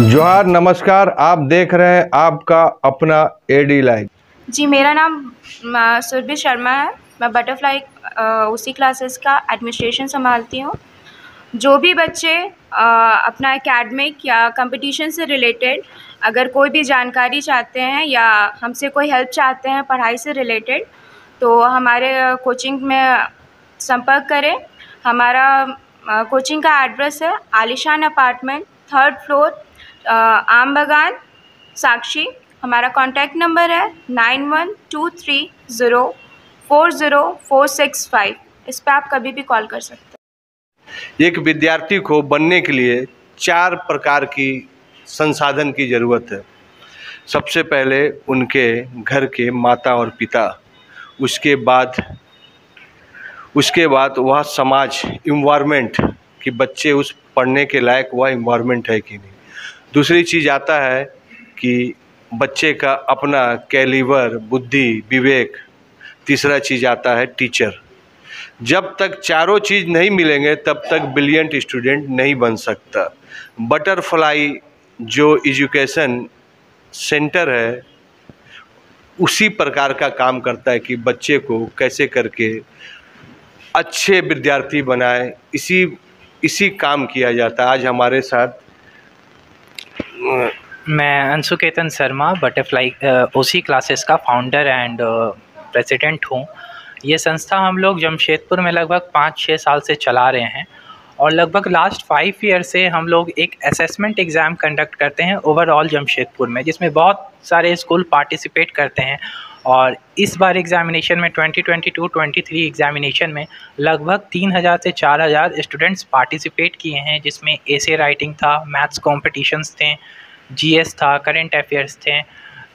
जोहार नमस्कार आप देख रहे हैं आपका अपना एडी लाइव जी मेरा नाम सुरभि शर्मा है। मैं बटरफ्लाई उसी क्लासेस का एडमिनिस्ट्रेशन संभालती हूँ। जो भी बच्चे अ, अपना एकेडमिक या कंपटीशन से रिलेटेड अगर कोई भी जानकारी चाहते हैं या हमसे कोई हेल्प चाहते हैं पढ़ाई से रिलेटेड तो हमारे कोचिंग में संपर्क करें। हमारा कोचिंग का एड्रेस है आलिशान अपार्टमेंट थर्ड फ्लोर आम बागान, साक्षी, हमारा कॉन्टैक्ट नंबर है nine one two three zero four zero four six five इस पर आप कभी भी कॉल कर सकते हैं। एक विद्यार्थी को बनने के लिए चार प्रकार की संसाधन की ज़रूरत है। सबसे पहले उनके घर के माता और पिता, उसके बाद उसके बाद वह समाज इन्वायरमेंट कि बच्चे उस पढ़ने के लायक वह इन्वायरमेंट है कि नहीं। दूसरी चीज़ आता है कि बच्चे का अपना कैलिवर, बुद्धि, विवेक, तीसरा चीज़ आता है टीचर। जब तक चारों चीज़ नहीं मिलेंगे, तब तक ब्रिलियंट स्टूडेंट नहीं बन सकता। बटरफ्लाई जो एजुकेशन सेंटर है, उसी प्रकार का काम करता है कि बच्चे को कैसे करके अच्छे विद्यार्थी बनाए। इसी इसी काम किया जाता है। आज हमारे साथ अ, Anshu Ketan Sharma butterfly OC classes का फाउंडर एंड प्रेसिडेंट हूँ। ये संस्था हम लोग जमशेदपुर में लगभग पाँच छः साल से चला रहे हैं और लगभग लास्ट फाइव ईयर से हम लोग एक असेसमेंट एग्ज़ाम कंडक्ट करते हैं ओवरऑल जमशेदपुर में जिसमें बहुत सारे स्कूल पार्टिसिपेट करते हैं और इस बार एग्ज़ामिनेशन में 2022-23 एग्ज़ामिनेशन में लगभग 3000 से 4000 स्टूडेंट्स पार्टिसिपेट किए हैं, जिसमें एसे राइटिंग था मैथ्स कॉम्पिटिशन्स थे जीएस था करंट अफेयर्स थे।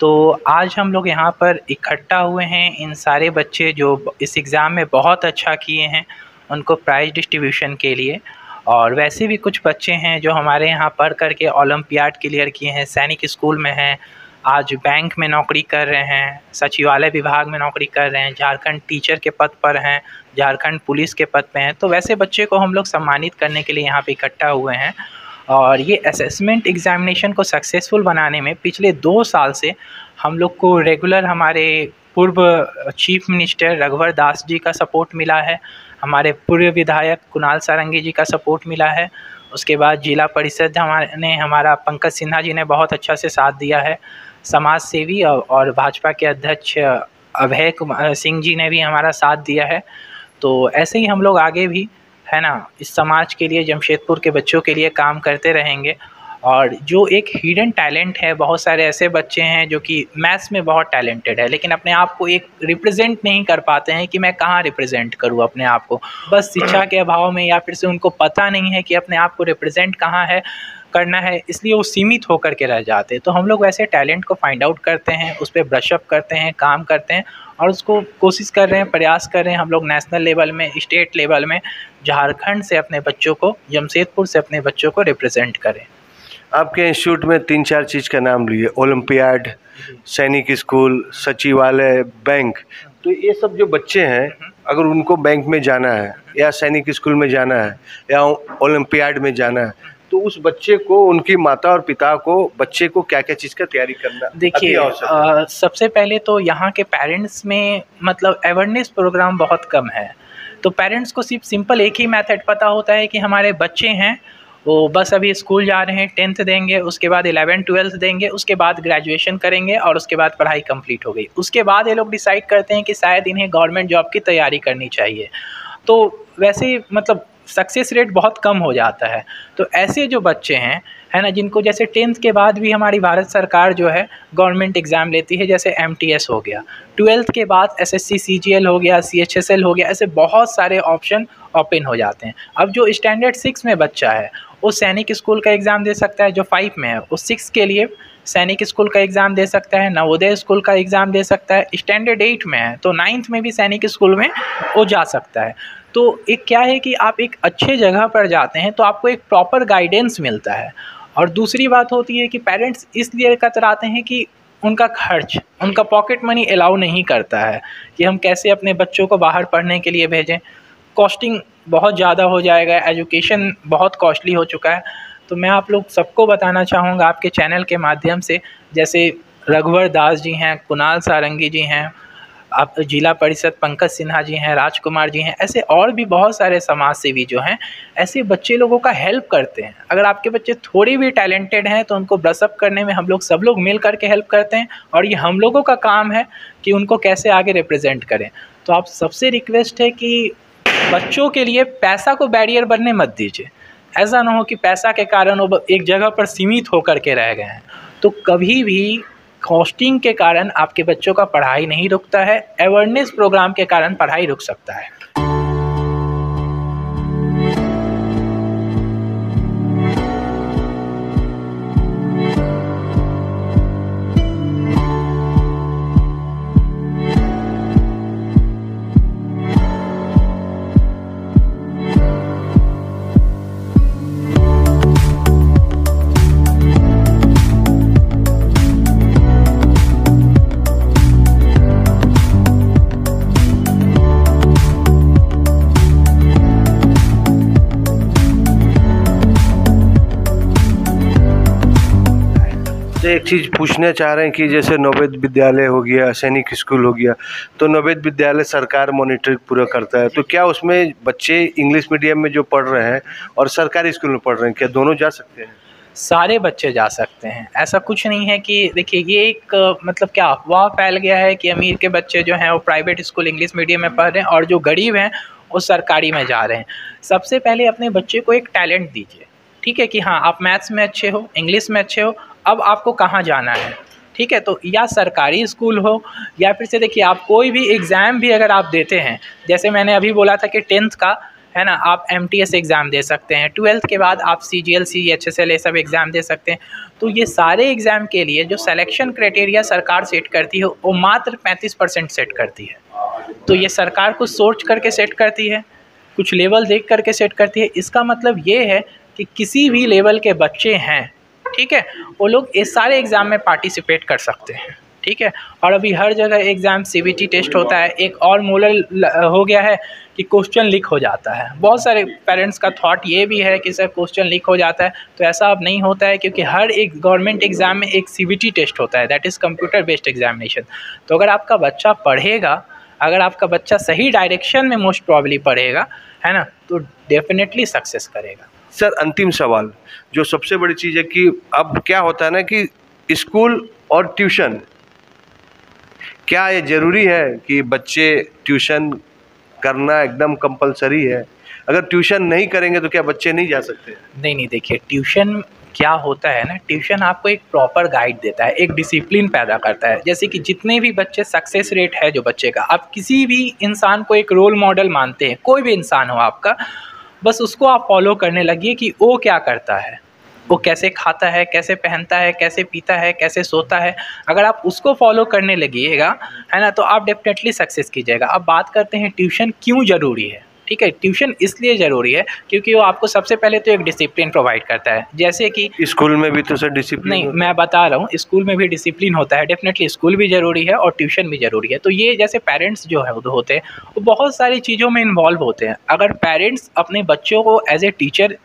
तो आज हम लोग यहाँ पर इकट्ठा हुए हैं, इन सारे बच्चे जो इस एग्ज़ाम में बहुत अच्छा किए हैं, उनको प्राइज़ डिस्ट्रीब्यूशन के लिए। और वैसे भी कुछ बच्चे हैं जो हमारे यहाँ पढ़ करके ओलम्पियाड क्लियर किए हैं सैनिक स्कूल में हैं आज बैंक में नौकरी कर रहे हैं, सचिवालय विभाग में नौकरी कर रहे हैं, झारखंड टीचर के पद पर हैं, झारखंड पुलिस के पद पर हैं तो वैसे बच्चे को हम लोग सम्मानित करने के लिए यहाँ पे इकट्ठा हुए हैं। और ये असेसमेंट एग्ज़ामिनेशन को सक्सेसफुल बनाने में पिछले दो साल से हम लोग को रेगुलर हमारे पूर्व चीफ मिनिस्टर रघुवर दास जी का सपोर्ट मिला है, हमारे पूर्व विधायक कुणाल सारंगी जी का सपोर्ट मिला है उसके बाद जिला परिषद हमारे, ने हमारा पंकज सिन्हा जी ने बहुत अच्छा से साथ दिया है। समाज सेवी और भाजपा के अध्यक्ष अभय कुमार सिंह जी ने भी हमारा साथ दिया है। तो ऐसे ही हम लोग आगे भी, है ना, इस समाज के लिए, जमशेदपुर के बच्चों के लिए काम करते रहेंगे। और जो एक हिडन टैलेंट है, बहुत सारे ऐसे बच्चे हैं जो कि मैथ्स में बहुत टैलेंटेड है, लेकिन अपने आप को एक रिप्रेजेंट नहीं कर पाते हैं कि मैं कहाँ रिप्रेजेंट करूँ अपने आप को। बस शिक्षा के अभाव में या फिर से उनको पता नहीं है कि अपने आप को रिप्रेजेंट कहाँ है, करना है, इसलिए वो सीमित होकर के रह जाते हैं। तो हम लोग वैसे टैलेंट को फाइंड आउट करते हैं, उस पर ब्रशअप करते हैं, काम करते हैं और उसको कोशिश कर रहे हैं, प्रयास कर रहे हैं हम लोग नेशनल लेवल में स्टेट लेवल में, झारखंड से अपने बच्चों को, जमशेदपुर से अपने बच्चों को रिप्रेजेंट करें। आपके इंस्टीट्यूट में तीन चार चीज़ का नाम लिए ओलंपियाड सैनिक स्कूल सचिवालय बैंक। तो ये सब जो बच्चे हैं अगर उनको बैंक में जाना है या सैनिक स्कूल में जाना है या ओलंपियाड में जाना है तो उस बच्चे को उनकी माता और पिता को बच्चे को क्या क्या चीज़ का तैयारी करना देखिए सबसे पहले तो यहाँ के पेरेंट्स में मतलब अवेयरनेस प्रोग्राम बहुत कम है। तो पेरेंट्स को सिर्फ़ सिंपल एक ही मेथड पता होता है कि हमारे बच्चे हैं वो बस अभी स्कूल जा रहे हैं, टेंथ देंगे, उसके बाद इलेवन ट्वेल्थ देंगे, उसके बाद ग्रेजुएशन करेंगे और उसके बाद पढ़ाई कंप्लीट हो गई। उसके बाद ये लोग डिसाइड करते हैं कि शायद इन्हें गवर्नमेंट जॉब की तैयारी करनी चाहिए। तो वैसे ही मतलब सक्सेस रेट बहुत कम हो जाता है। तो ऐसे जो बच्चे हैं, है ना, जिनको जैसे टेंथ के बाद भी हमारी भारत सरकार जो है, गवर्नमेंट एग्ज़ाम लेती है, जैसे MTS हो गया। ट्वेल्थ के बाद एस एस हो गया CHSL हो गया, ऐसे बहुत सारे ऑप्शन ओपन हो जाते हैं। अब जो स्टैंडर्ड सिक्स में बच्चा है वो सैनिक स्कूल का एग्ज़ाम दे सकता है, जो फाइव में है। वो सिक्स के लिए सैनिक स्कूल का एग्ज़ाम दे सकता है, नवोदय स्कूल का एग्ज़ाम दे सकता है स्टैंडर्ड एट में है तो नाइन्थ में भी सैनिक स्कूल में वो जा सकता है। तो एक क्या है कि आप एक अच्छे जगह पर जाते हैं तो आपको एक प्रॉपर गाइडेंस मिलता है। और दूसरी बात होती है कि पेरेंट्स इसलिए कतराते हैं कि उनका खर्च, उनका पॉकेट मनी अलाउ नहीं करता है कि हम कैसे अपने बच्चों को बाहर पढ़ने के लिए भेजें। कॉस्टिंग बहुत ज़्यादा हो जाएगा एजुकेशन बहुत कॉस्टली हो चुका है। तो मैं आप लोग सबको बताना चाहूँगा आपके चैनल के माध्यम से, जैसे रघुवर दास जी हैं, कुणाल सारंगी जी हैं, आप जिला परिषद पंकज सिन्हा जी हैं, राजकुमार जी हैं, ऐसे और भी बहुत सारे समाज सेवी जो हैं, ऐसे बच्चे लोगों का हेल्प करते हैं। अगर आपके बच्चे थोड़ी भी टैलेंटेड हैं तो उनको ब्रसअप करने में हम लोग सब लोग मिल करके हेल्प करते हैं और ये हम लोगों का काम है कि उनको कैसे आगे रिप्रेजेंट करें। तो आप सबसे रिक्वेस्ट है कि बच्चों के लिए पैसा को बैरियर बनने मत दीजिए। ऐसा ना हो कि पैसा के कारण वो एक जगह पर सीमित होकर के रह गए हैं। तो कभी भी कॉस्टिंग के कारण आपके बच्चों का पढ़ाई नहीं रुकता है अवेयरनेस प्रोग्राम के कारण पढ़ाई रुक सकता है। एक चीज़ पूछना चाह रहे हैं कि जैसे नवोदय विद्यालय हो गया, सैनिक स्कूल हो गया तो नवोदय विद्यालय सरकार मॉनिटर पूरा करता है तो क्या उसमें बच्चे इंग्लिश मीडियम में जो पढ़ रहे हैं और सरकारी स्कूल में पढ़ रहे हैं, क्या दोनों जा सकते हैं? सारे बच्चे जा सकते हैं। ऐसा कुछ नहीं है कि, देखिए, ये एक मतलब क्या अफवाह फैल गया है कि अमीर के बच्चे जो हैं वो प्राइवेट स्कूल इंग्लिश मीडियम में पढ़ रहे हैं और जो गरीब हैं वो सरकारी में जा रहे हैं। सबसे पहले अपने बच्चे को एक टैलेंट दीजिए। ठीक है कि हाँ आप मैथ्स में अच्छे हो, इंग्लिश में अच्छे हो अब आपको कहाँ जाना है? ठीक है तो या सरकारी स्कूल हो, या फिर से देखिए, आप कोई भी एग्ज़ाम भी अगर आप देते हैं, जैसे मैंने अभी बोला था कि टेंथ का, है ना, आप एम टी एस एग्ज़ाम दे सकते हैं, ट्वेल्थ के बाद आप C G L C H S L ये सब एग्ज़ाम दे सकते हैं। तो ये सारे एग्ज़ाम के लिए जो सिलेक्शन क्राइटेरिया सरकार सेट करती है, वो मात्र पैंतीस परसेंट सेट करती है। तो ये सरकार कुछ सोच करके सेट करती है, कुछ लेवल देख करके सेट करती है। इसका मतलब ये है कि किसी भी लेवल के बच्चे हैं ठीक है? वो लोग इस सारे एग्ज़ाम में पार्टिसिपेट कर सकते हैं, ठीक है? और अभी हर जगह एग्ज़ाम सीबीटी टेस्ट होता है, एक और मोडल हो गया है कि क्वेश्चन लीक हो जाता है। बहुत सारे पेरेंट्स का थॉट ये भी है कि सर क्वेश्चन लीक हो जाता है तो ऐसा अब नहीं होता है क्योंकि हर एक गवर्नमेंट एग्ज़ाम में एक सीबीटी टेस्ट होता है that is computer based examination तो अगर आपका बच्चा पढ़ेगा, अगर आपका बच्चा सही डायरेक्शन में मोस्ट प्रॉब्ली पढ़ेगा, है ना? तो डेफिनेटली सक्सेस करेगा। सर, अंतिम सवाल। जो सबसे बड़ी चीज़ है कि अब क्या होता है ना कि स्कूल और ट्यूशन, क्या ये ज़रूरी है कि बच्चे ट्यूशन करना एकदम कंपलसरी है? अगर ट्यूशन नहीं करेंगे तो क्या बच्चे नहीं जा सकते? नहीं नहीं, देखिए, ट्यूशन क्या होता है ना, ट्यूशन आपको एक प्रॉपर गाइड देता है, एक डिसिप्लिन पैदा करता है। जैसे कि जितने भी बच्चे सक्सेस रेट है जो बच्चे का, आप किसी भी इंसान को एक रोल मॉडल मानते हैं, कोई भी इंसान हो आपका बस उसको आप फॉलो करने लगिए कि वो क्या करता है। वो कैसे खाता है, कैसे पहनता है, कैसे पीता है, कैसे सोता है। अगर आप उसको फॉलो करने लगिएगा, है ना तो आप डेफिनेटली सक्सेस कीजिएगा। अब बात करते हैं ट्यूशन क्यों ज़रूरी है? ठीक है ट्यूशन इसलिए ज़रूरी है क्योंकि वो आपको सबसे पहले तो एक डिसिप्लिन प्रोवाइड करता है। जैसे कि स्कूल में भी तो सर डिसिप्लिन नहीं मैं बता रहा हूँ स्कूल में भी डिसिप्लिन होता है डेफिनेटली स्कूल भी ज़रूरी है और ट्यूशन भी ज़रूरी है। तो ये जैसे पेरेंट्स जो है होते हैं वो बहुत सारी चीज़ों में इन्वॉल्व होते हैं। अगर पेरेंट्स अपने बच्चों को एज ए टीचर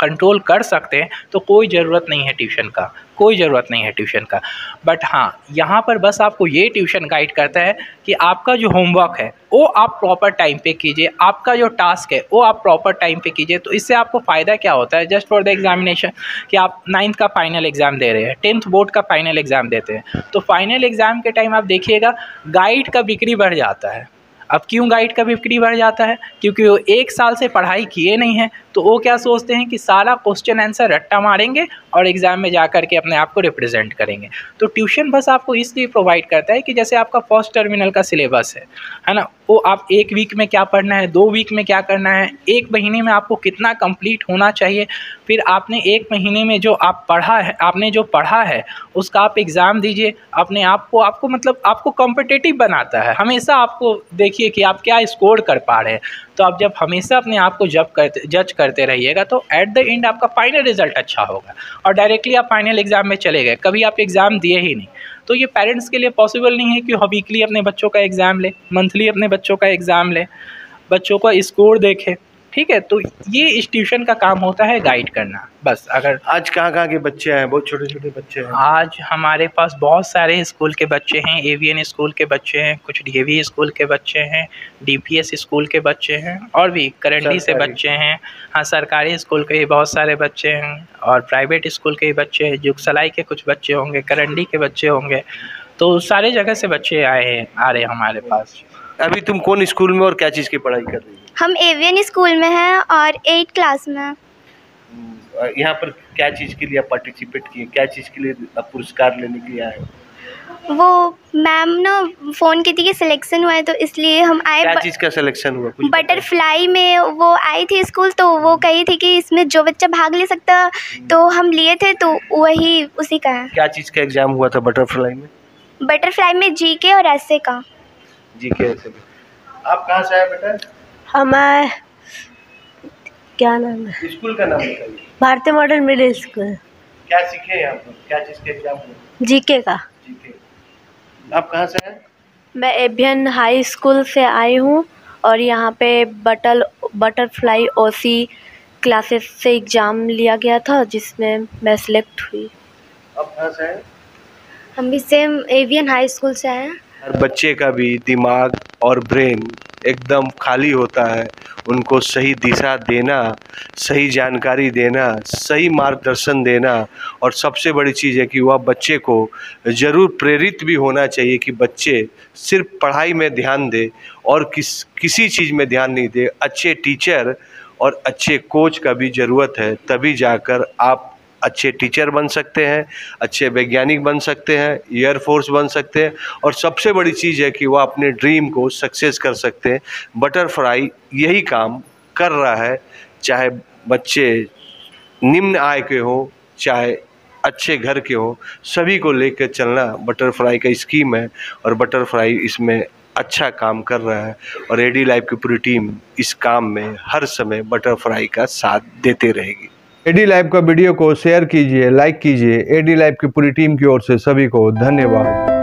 कंट्रोल कर सकते हैं तो कोई ज़रूरत नहीं है ट्यूशन का, कोई ज़रूरत नहीं है ट्यूशन का। बट हाँ यहाँ पर बस आपको ये ट्यूशन गाइड करता है कि आपका जो होमवर्क है, वो आप प्रॉपर टाइम पे कीजिए, आपका जो टास्क है, वो आप प्रॉपर टाइम पे कीजिए तो इससे आपको फ़ायदा क्या होता है? जस्ट फॉर द एग्जामिनेशन कि आप नाइन्थ का फाइनल एग्ज़ाम दे रहे हैं टेंथ बोर्ड का फाइनल एग्ज़ाम देते हैं। तो फाइनल एग्ज़ाम के टाइम आप देखिएगा गाइड का बिक्री बढ़ जाता है। अब क्यों गाइड का बिक्री बढ़ जाता है? क्योंकि वो एक साल से पढ़ाई किए नहीं हैं तो वो क्या सोचते हैं कि सारा क्वेश्चन आंसर रट्टा मारेंगे और एग्ज़ाम में जा कर के अपने आप को रिप्रेजेंट करेंगे। तो ट्यूशन बस आपको इसलिए प्रोवाइड करता है कि जैसे आपका फ़र्स्ट टर्मिनल का सिलेबस है है ना? वो आप एक वीक में क्या पढ़ना है, दो वीक में क्या करना है, एक महीने में आपको कितना कंप्लीट होना चाहिए, फिर आपने एक महीने में जो आप पढ़ा है, आपने जो पढ़ा है, उसका आप एग्ज़ाम दीजिए, अपने आप को, आपको मतलब आपको कॉम्पिटेटिव बनाता है। हमेशा आपको देखिए कि आप क्या स्कोर कर पा रहे हैं। तो आप जब हमेशा अपने आप को जब करते जज करते रहिएगा तो एट द एंड आपका फाइनल रिज़ल्ट अच्छा होगा। और डायरेक्टली आप फाइनल एग्ज़ाम में चले गए, कभी आप एग्ज़ाम दिए ही नहीं। तो ये पेरेंट्स के लिए पॉसिबल नहीं है कि वीकली अपने बच्चों का एग्ज़ाम ले मंथली अपने बच्चों का एग्ज़ाम ले, बच्चों का स्कोर देखे। ठीक है तो ये इस ट्यूशन का काम होता है गाइड करना बस अगर आज कहाँ कहाँ के बच्चे हैं? बहुत छोटे छोटे बच्चे हैं। आज हमारे पास बहुत सारे स्कूल के बच्चे हैं एवीएन स्कूल के बच्चे हैं कुछ डीएवी स्कूल के बच्चे हैं डीपीएस स्कूल के बच्चे हैं और भी करंटी से बच्चे हैं हाँ सरकारी स्कूल के भी बहुत सारे बच्चे हैं और प्राइवेट स्कूल के भी बच्चे हैं जुगसलाई के कुछ बच्चे होंगे करंडी के बच्चे होंगे तो सारे जगह से बच्चे आए हैं आ रहे हैं हमारे पास। अभी तुम कौन स्कूल में और क्या चीज़ की पढ़ाई कर रही हम एवियन स्कूल में हैं और एट क्लास में। हैं। यहाँ पर क्या चीज़ के लिए आप पार्टिसिपेट किए? क्या चीज़ के लिए आप पुरस्कार लेने के लिए आए हो? वो मैम ना फ़ोन की थी कि सिलेक्शन हुआ है तो इसलिए हम आए क्या चीज़ का सिलेक्शन हुआ? कुछ बटरफ्लाई में वो आई थी स्कूल तो वो कही थी कि इसमें जो बच्चा भाग ले सकता तो हम लिए थे तो वही उसी का है। क्या चीज़ का एग्ज़ाम हुआ था बटरफ्लाई में? बटरफ्लाई में जी के और एस का। जी के ऐसे में आप कहाँ से आए बेटा? हमारे क्या नाम है? स्कूल का नाम बताइए। भारतीय मॉडल मिडिल स्कूल। क्या सीखे यहाँ पर क्या चीज़ का एग्ज़ाम हुआ जीके का। जी के आप कहाँ से आए मैं एभियन हाई स्कूल से आई हूँ और यहाँ पे बटल बटरफ्लाई ओसी क्लासेस से एग्ज़ाम लिया गया था जिसमें मैं सिलेक्ट हुई। आप कहाँ से आए हम भी सेम एवियन हाई स्कूल से आए हैं। हर बच्चे का भी दिमाग और ब्रेन एकदम खाली होता है। उनको सही दिशा देना, सही जानकारी देना, सही मार्गदर्शन देना और सबसे बड़ी चीज़ है कि वह बच्चे को ज़रूर प्रेरित भी होना चाहिए कि बच्चे सिर्फ़ पढ़ाई में ध्यान दे और किस, किसी चीज़ में ध्यान नहीं दे। अच्छे टीचर और अच्छे कोच का भी ज़रूरत है, तभी जाकर आप अच्छे टीचर बन सकते हैं, अच्छे वैज्ञानिक बन सकते हैं एयरफोर्स बन सकते हैं, और सबसे बड़ी चीज़ है कि वह अपने ड्रीम को सक्सेस कर सकते हैं। बटरफ्लाई यही काम कर रहा है, चाहे बच्चे निम्न आय के हों, चाहे अच्छे घर के हों, सभी को लेकर चलना बटरफ्लाई का स्कीम है, और बटरफ्लाई इसमें अच्छा काम कर रहा है, और एडी लाइफ की पूरी टीम इस काम में हर समय बटरफ्लाई का साथ देते रहेगी। एडी लाइव का वीडियो को शेयर कीजिए, लाइक कीजिए। एडी लाइव की पूरी टीम की ओर से सभी को धन्यवाद।